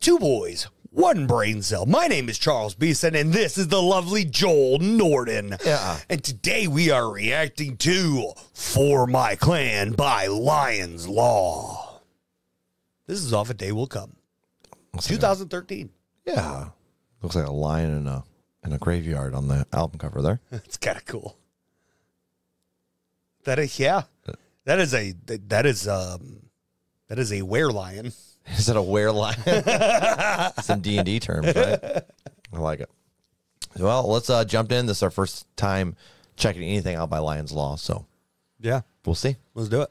Two boys, one brain cell. My name is Charles Beeson, and this is the lovely Joel Norden. Yeah. And today we are reacting to For My Clan by Lion's Law. This is off A Day Will Come. 2013. Yeah. Looks like a lion in a in a graveyard on the album cover there. It's kind of cool. That is, yeah. That is a, that is, um, that is a were lion. Is it a lion? it's in D and D terms, right? I like it. Well, let's uh, jump in. This is our first time checking anything out by Lion's Law, so Yeah. we'll see. Let's do it.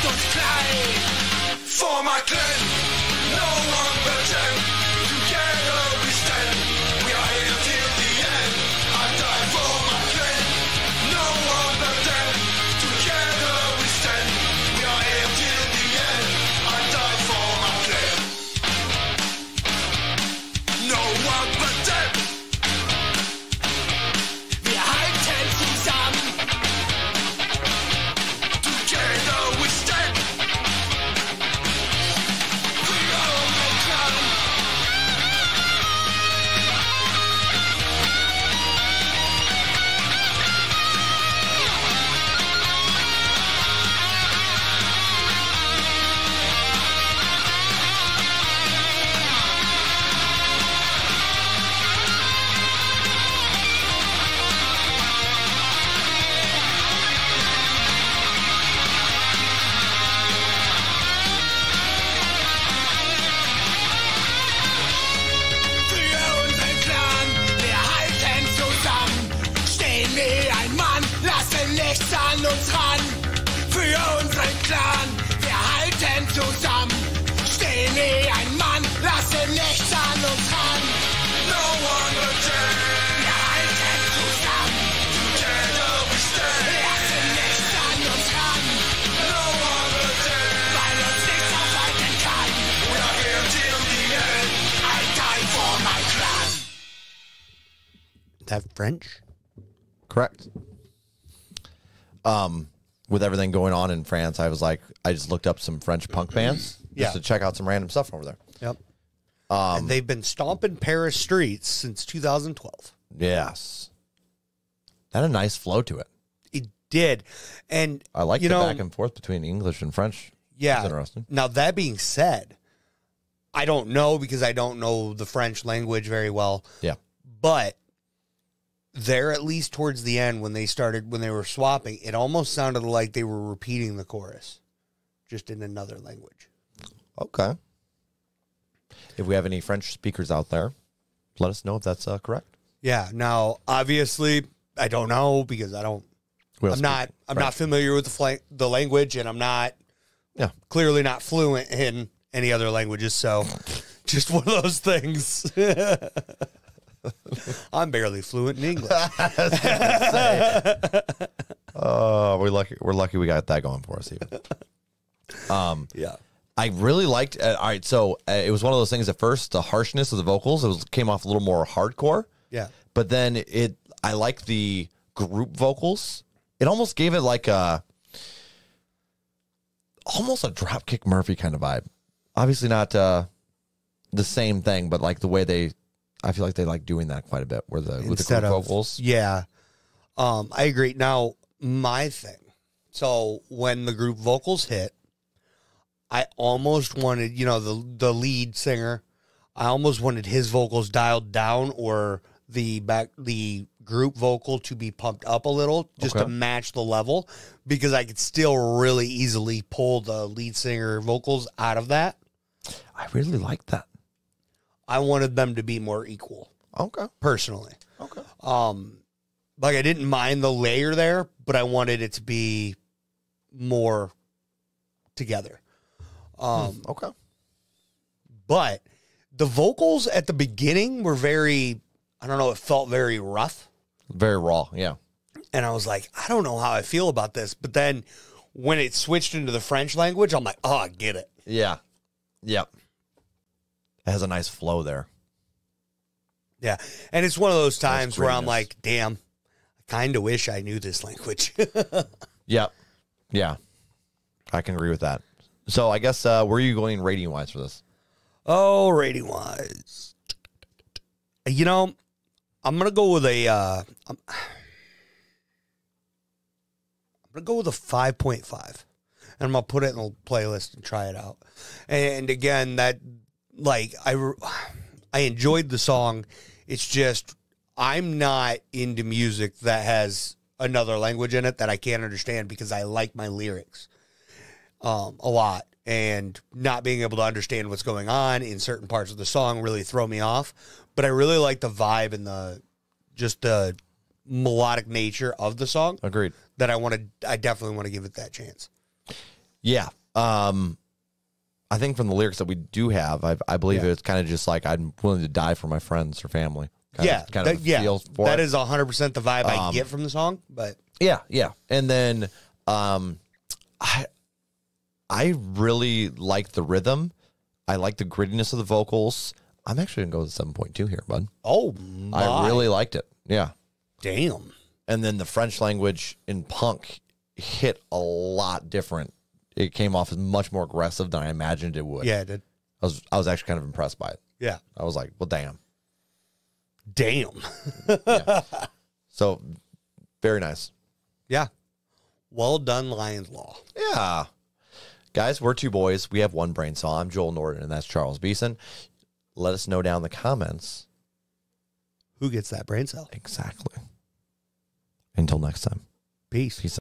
kriegt uns klein. For my nichts an uns ran. No one but them. Wir halten zusammen. Together we stand. Lassen nichts an uns ran. No one but them. Weil uns nichts aufhalten kann. We are here till the end. I die for my clan. That French? Correct. Um, with everything going on in France, I was like, I just looked up some French punk bands Yeah. just to check out some random stuff over there. Yep. And they've been stomping Paris streets since 2012. Yes, that had a nice flow to it. It did. And I like you the know, back and forth between English and French. Yeah. Interesting. Now that being said, I don't know because I don't know the French language very well, Yeah, but there at least towards the end when they started when they were swapping, it almost sounded like they were repeating the chorus just in another language. okay. If we have any French speakers out there, let us know if that's uh, correct. Yeah. Now, obviously, I don't know because I don't I'm not I'm French. not familiar with the fla- the language and I'm not Yeah, clearly not fluent in any other languages, so just one of those things. I'm barely fluent in English. Oh, we're lucky. We're lucky we got that going for us. Even. yeah. I really liked. Uh, all right, so uh, it was one of those things. At first, the harshness of the vocals it was came off a little more hardcore. Yeah. but then it. I like the group vocals. It almost gave it like a, almost a Dropkick Murphy kind of vibe. Obviously not uh, the same thing, but like the way they. I feel like they like doing that quite a bit, where the with the group of vocals. Yeah, um, I agree. Now, my thing. So when the group vocals hit, I almost wanted, you know, the the lead singer. I almost wanted his vocals dialed down or the back the group vocal to be pumped up a little just to match the level because I could still really easily pull the lead singer vocals out of that. I really like that. I wanted them to be more equal Okay. personally. Okay. Um, like I didn't mind the layer there, but I wanted it to be more together. Um, Okay. but the vocals at the beginning were very, I don't know, it felt very rough. Very raw. Yeah. And I was like, I don't know how I feel about this. But then when it switched into the French language, I'm like, oh, I get it. Yeah. Yep. It has a nice flow there. Yeah. And it's one of those times where I'm like, damn, I kind of wish I knew this language. Yep. Yeah. I can agree with that. So I guess uh, where are you going rating wise for this? Oh, rating wise, you know, I'm gonna go with a. Uh, I'm, I'm gonna go with a five point five, and I'm gonna put it in the playlist and try it out. And again, that like I, I enjoyed the song. It's just I'm not into music that has another language in it that I can't understand because I like my lyrics um, a lot, and not being able to understand what's going on in certain parts of the song really throw me off. But I really like the vibe and the just the melodic nature of the song Agreed. that I want to. I definitely want to give it that chance. Yeah. Um, I think from the lyrics that we do have, I, I believe Yeah. it's kind of just like I'm willing to die for my friends or family. Kind yeah, Of, kind that, of yeah, that it. is hundred percent the vibe I Um, get from the song. But Yeah, yeah. And then um I I really like the rhythm. I like the grittiness of the vocals. I'm actually gonna go with seven point two here, bud. oh my, I really liked it. Yeah. damn. And then the French language in punk hit a lot different. It came off as much more aggressive than I imagined it would. Yeah, dude. I was I was actually kind of impressed by it. yeah, I was like, well damn. damn. So very nice. yeah, well done, Lions Law. Yeah. Guys, we're two boys. We have one brain cell. I'm Joel Norton, and that's Charles Beeson. Let us know down in the comments Who gets that brain cell? exactly. Until next time. Peace. Peace.